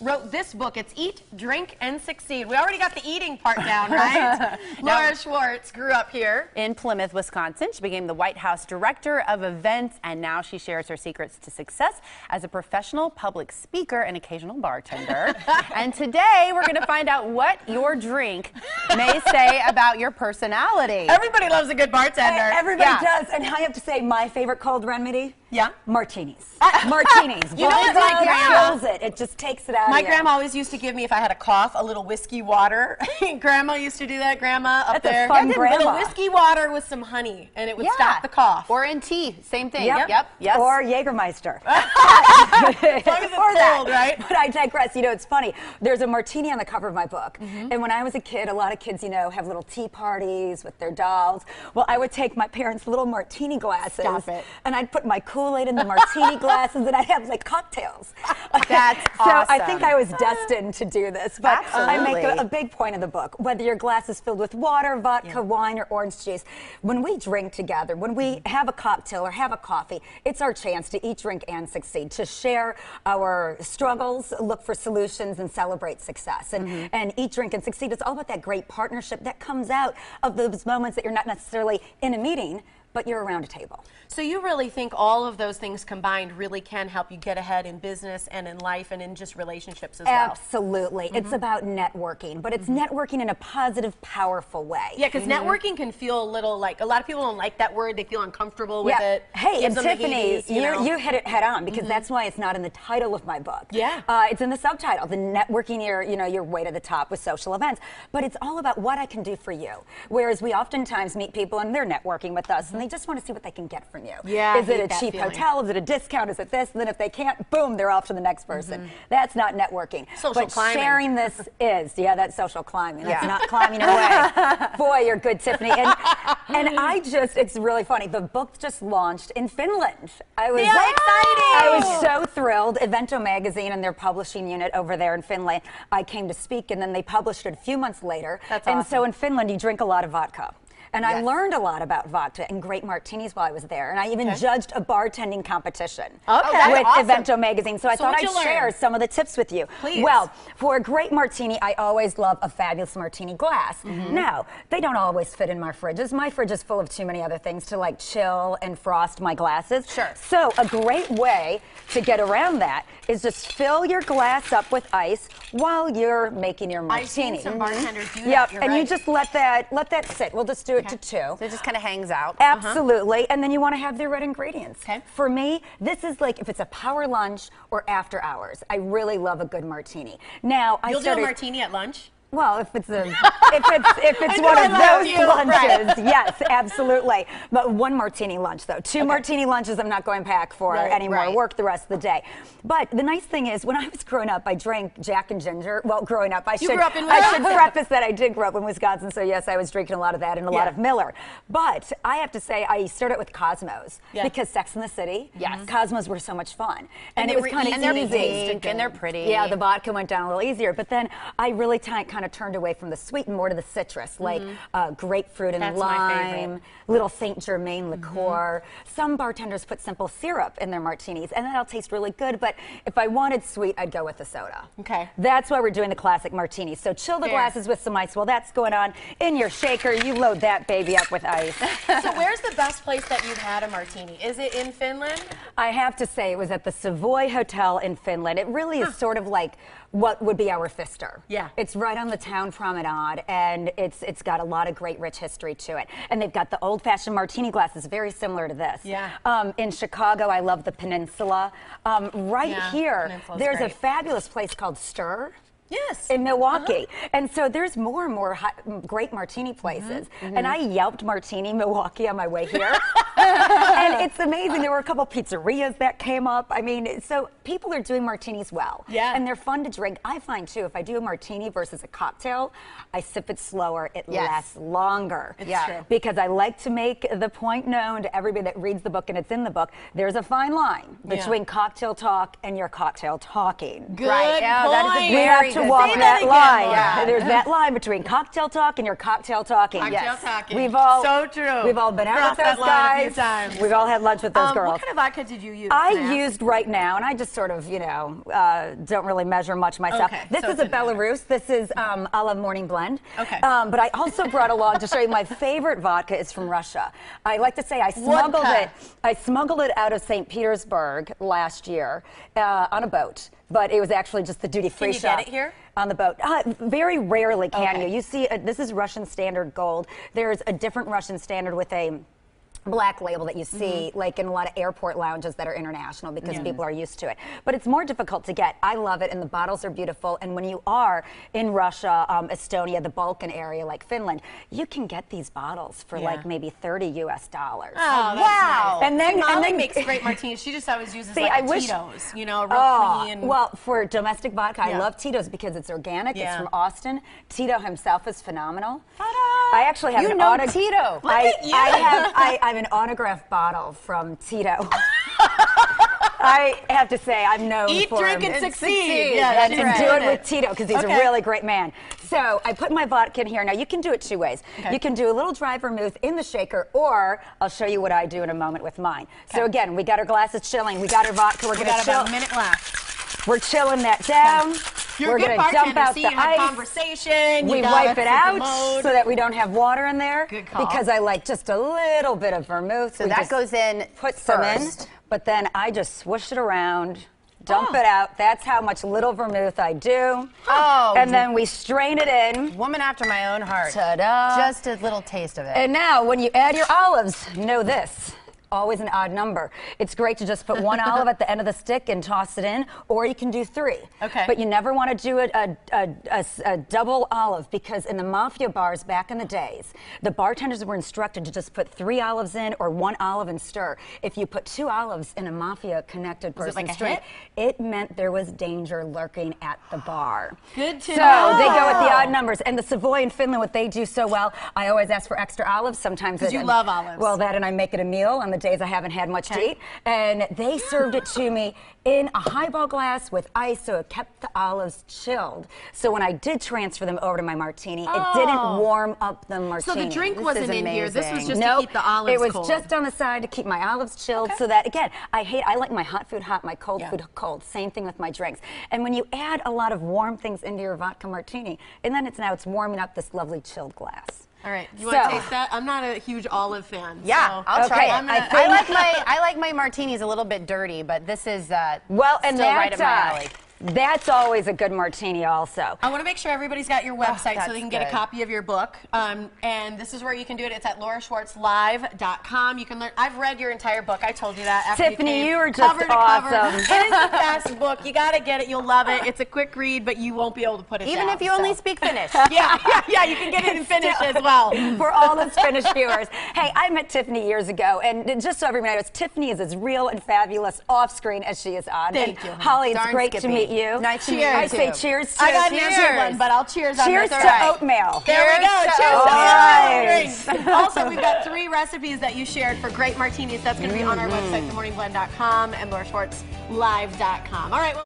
wrote this book. It's Eat, Drink, and Succeed. We already got the eating part down, right? Laura Schwartz grew up here. In Plymouth, Wisconsin, she became the White House Director of Events, and now she shares her secrets to success as a professional public speaker and occasional bartender. and today, we're going to find out what your drink may say about your personality. Everybody loves a good bartender. Everybody Yeah. does. And I have to say, my favorite cold remedy? Yeah? Martinis. Martinis. You know what my Vodka grandma- kills it. It just takes it out My of you. grandma always used to give me, if I had a cough, a little whiskey water. grandma used to do that, grandma, up That's a there. fun A little grandma. whiskey water with some honey, and it would Yeah. stop the cough. Or in tea, same thing. Yep. Yep. Yes. Or Jägermeister. as long as it's Or that. cold, right? But I digress. You know, it's funny. There's a martini on the cover of my book. Mm-hmm. And when I was a kid, a lot of kids, you know, have little tea parties with their dolls. Well, I would take my parents' little martini glasses. Stop it. And I'd put my Kool-Aid in the martini glasses and I'd have like cocktails. That's So I think. I was destined to do this. But I make a, a big point in the book. Whether your glass is filled with water, vodka, wine, or orange juice, when we drink together, when we mm-hmm. have a cocktail or have a coffee, it's our chance to eat, drink, and succeed, to share our struggles, look for solutions, and celebrate success. And, mm-hmm. and eat, drink, and succeed. It's all about that great partnership that comes out of those moments that you're not necessarily in a meeting, but you're around a table. So you really think all of those things combined really can help you get ahead in business and in life and in just relationships as well? Absolutely. It's about networking, but it's networking in a positive, powerful way. Yeah, because networking can feel a little like a lot of people don't like that word. They feel uncomfortable with Yeah. it. Hey, and Tiffany, heebies, you, know? Mm-hmm. you hit it head on because that's why it's not in the title of my book. Yeah. uh, it's in the subtitle. The networking your, you know, your way to the top with social events. But it's all about what I can do for you. Whereas we oftentimes meet people and they're networking with us and they just want to see what they can get from you. Yeah, Is it a cheap feeling. hotel? Is it a discount? Is it this? And then if they can't, boom, they're off to the next person. Mm-hmm. That's not networking. Social but climbing. sharing this is, yeah, that's social climbing. That's Yeah. not climbing your way. Boy, you're good, Tiffany. And, and I just, it's really funny. The book just launched in Finland. I was Yeah, exciting! I was so thrilled. Evento Magazine and their publishing unit over there in Finland. I came to speak, and then they published it a few months later. That's and awesome. so in Finland, you drink a lot of vodka. And I learned a lot about vodka and great martinis while I was there. And I even Okay. judged a bartending competition Okay. that's with awesome. Evento Magazine. So I So thought I'd you learn? share some of the tips with you. Please. Well, for a great martini, I always love a fabulous martini glass. Mm-hmm. Now, they don't always fit in my fridges. My fridge is full of too many other things to like chill and frost my glasses. Sure. So, a great way to get around that is just fill your glass up with ice while you're making your I've seen martini. some bartenders do that, Yep, you're and you just let that let that sit. We'll just do it to two. So it just kind of hangs out. Uh-huh. Absolutely. And then you want to have the right ingredients. Okay. For me, this is like if it's a power lunch or after hours. I really love a good martini. Now, I You'll do a martini at lunch. Well, if it's a, if it's if it's one of those you. lunches, yes, absolutely. But one martini lunch though, two martini lunches, I'm not going back for Right, anymore. right. Work the rest of the day. But the nice thing is, when I was growing up, I drank Jack and Ginger. Well, growing up, I You should up in I should preface that I did grow up in Wisconsin, so yes, I was drinking a lot of that and a lot of Miller. But I have to say, I started with Cosmos Yeah. because Sex in the City. Yes. Cosmos were so much fun, And and, it was kind of easy easy. to And they're taste pink and they're pretty. Yeah, the vodka went down a little easier, but then I really kind of turned away from the sweet and more to the citrus, like uh, grapefruit and Mm-hmm. That's. Mm-hmm. lime, little Saint Germain liqueur. Some bartenders put simple syrup in their martinis, and that'll taste really good. But if I wanted sweet, I'd go with the soda. Okay. That's why we're doing the classic martini. So chill the Fair. glasses with some ice. While that's going on in your shaker, you load that baby up with ice. so where's the best place that you've had a martini? Is it in Finland? I have to say, it was at the Savoy Hotel in Finland. It really is sort of like what would be our Pfister. Yeah. It's right on the town promenade, and it's it's got a lot of great, rich history to it. And they've got the old-fashioned martini glasses, very similar to this. Yeah. Um, in Chicago, I love the Peninsula. Um, right Yeah, here, Peninsula's there's a fabulous place called Stir Yes. in Milwaukee. Uh-huh. And so there's more and more hot, great martini mm-hmm. places. Mm-hmm. And I yelped Martini Milwaukee on my way here. and it's amazing. There were a couple pizzerias that came up. I mean, so people are doing martinis well. Yeah. And they're fun to drink. I find too, if I do a martini versus a cocktail, I sip it slower. It Yes. lasts longer. It's Yeah. true. Because I like to make the point known to everybody that reads the book and it's in the book. There's a fine line Yeah. between cocktail talk and your cocktail talking. Good Right, yeah, that is a point. Very to walk Say that, that again, line. Laura. There's that line between cocktail talk and your cocktail talking. Cocktail yes. talking. We've all So true. We've all been out Crossed with those line a few guys. We've all had lunch with those Um, girls. What kind of vodka did you use? I Can ask? used right now, and I just sort of, you know, uh, don't really measure much myself. Okay, this so is a in there. Belarus. This is um, olive morning blend. Okay. Um, but I also brought along to show you my favorite vodka is from Russia. I like to say I smuggled Vodka. it. I smuggled it out of St. Petersburg last year uh, on a boat, but it was actually just the duty free you get shop. it here? On the boat. Uh, very rarely can Okay. you. You see, uh, this is Russian standard gold. There's a different Russian standard with a black label that you see like in a lot of airport lounges that are international because people are used to it but it's more difficult to get i love it and the bottles are beautiful and when you are in russia um, estonia the balkan area like finland you can get these bottles for Yeah. like maybe 30 us dollars Oh, Wow. nice. And then- Molly and then- makes great martinis. She just always uses See, like I wish- Tito's, you know, real Oh, clean. well, for domestic vodka, Yeah. I love Tito's because it's organic. It's from Austin. Tito himself is phenomenal. Ta-da! I actually have You an know autog- Tito. Look I, at you. I have I, I have an autographed bottle from Tito. I have to say, I'm known Eat, for drink, and him. succeed. Yeah, and, right. do it with Tito because he's Okay. a really great man. So I put my vodka in here. Now you can do it two ways. Okay. You can do a little dry vermouth in the shaker, or I'll show you what I do in a moment with mine. So again, we got our glasses chilling. We got our vodka. We're We gonna got chill. about a minute left. We're chilling that down. You're We're a gonna dump out the ice. conversation. We wipe it out so that we don't have water in there. Good call. Because I like just a little bit of vermouth. So We that goes in put some in, but then I just swish it around, dump Oh. it out. That's how much little vermouth I do. Oh, and then we strain it in. woman after my own heart. Ta-da. Just a little taste of it. And now, when you add your olives, know this. Always an odd number. It's great to just put one olive at the end of the stick and toss it in, or you can do three. Okay. But you never want to do a a, a- a double olive because in the mafia bars back in the days, the bartenders were instructed to just put three olives in or one olive and stir. If you put two olives in a mafia connected it like drink, it meant there was danger lurking at the bar. Good to so know. they go with the odd numbers. And the Savoy in Finland, what they do so well, I always ask for extra olives. Sometimes 'Cause it- you love olives. Well, that and I make it a meal on the days I haven't had much to eat. And they served it to me in a highball glass with ice, so it kept the olives chilled. So when I did transfer them over to my martini, it didn't Oh. warm up the martini. So the drink This wasn't in here. This was just Nope. to keep the olives It was cold. just on the side to keep my olives chilled so that, again, I hate, I like my hot food hot, my cold Yeah. food cold. Same thing with my drinks. And when you add a lot of warm things into your vodka martini, and then it's now it's warming up this lovely chilled glass. All right, you want So- to taste that? I'm not a huge olive fan. Yeah, so I'll try Okay, it. I'm I, gonna- I like my I like my martinis a little bit dirty, but this is uh, Well, and still that's, right up my uh, alley. That's always a good martini also. I want to make sure everybody's got your website so Oh, that's they can get a copy of your book. Um, and this is where you can do it. It's at lauraschwartzlive.com. You can learn. I've read your entire book. I told you that. After Tiffany, you, you are just cover to cover. awesome. It is the best book. You got to get it. You'll love it. It's a quick read, but you won't be able to put it in. Even down, if you only speak Finnish. yeah, yeah, yeah, you can get it in Finnish as well. For all those Finnish viewers. Hey, I met Tiffany years ago, and just so everybody knows, Tiffany is as real and fabulous off screen as she is on. Thank And you. Holly, it's Darn great to Skippy. Meet you. Nice to meet Cheers. you I say too. cheers to I got an Cheers. one, but I'll cheers on Cheers to oatmeal. There we go. Cheers to Cheers to oatmeal. oatmeal. Also, we've got three recipes that you shared for great martinis. That's going to be on our Mm-hmm. website, themorningblend.com and lauraschwartzlive.com. All right. Well